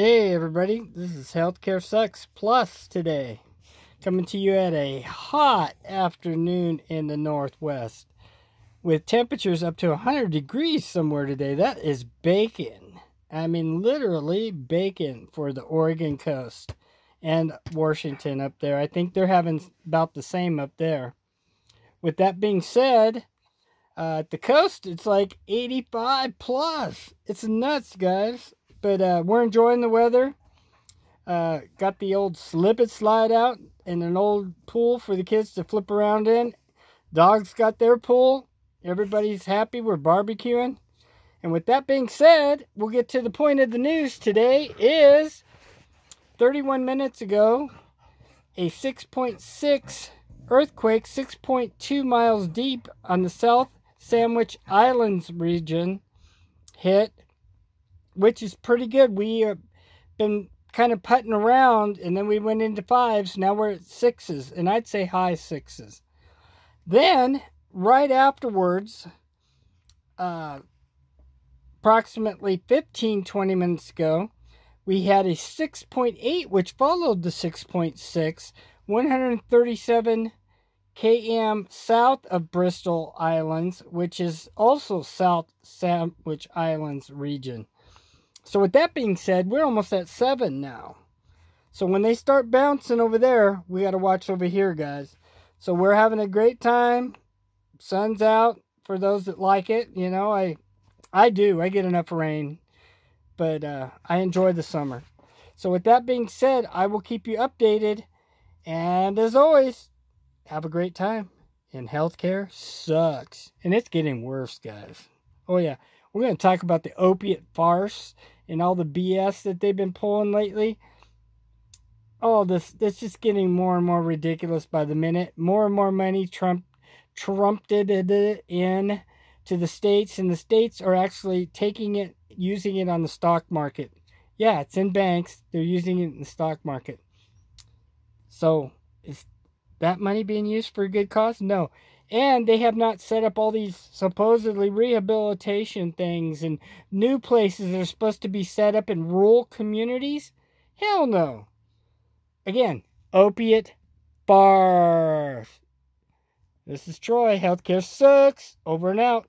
Hey everybody, this is Healthcare Sucks Plus today. Coming to you at a hot afternoon in the Northwest. With temperatures up to 100 degrees somewhere today. That is bacon. I mean literally bacon for the Oregon coast and Washington up there. I think they're having about the same up there. With that being said, uh, at the coast it's like 85 plus. It's nuts guys. But uh, we're enjoying the weather. Uh, got the old slip it slide out and an old pool for the kids to flip around in. Dogs got their pool. Everybody's happy. We're barbecuing. And with that being said, we'll get to the point of the news today is 31 minutes ago, a 6.6 earthquake, 6.2 miles deep on the South Sandwich Islands region hit which is pretty good. We have been kind of putting around, and then we went into fives. Now we're at sixes, and I'd say high sixes. Then, right afterwards, uh, approximately 15, 20 minutes ago, we had a 6.8, which followed the 6.6, 137 km south of Bristol Islands, which is also South Sandwich Islands region. So with that being said, we're almost at seven now. So when they start bouncing over there, we got to watch over here, guys. So we're having a great time. Sun's out for those that like it. You know, I I do. I get enough rain. But uh, I enjoy the summer. So with that being said, I will keep you updated. And as always, have a great time. And healthcare sucks. And it's getting worse, guys. Oh, yeah. We're going to talk about the opiate farce and all the BS that they've been pulling lately. Oh, this this just getting more and more ridiculous by the minute. More and more money Trump trumped it in to the states, and the states are actually taking it, using it on the stock market. Yeah, it's in banks. They're using it in the stock market. So, is that money being used for a good cause? No. And they have not set up all these supposedly rehabilitation things and new places that are supposed to be set up in rural communities. Hell no. Again, opiate farce. This is Troy. Healthcare sucks. Over and out.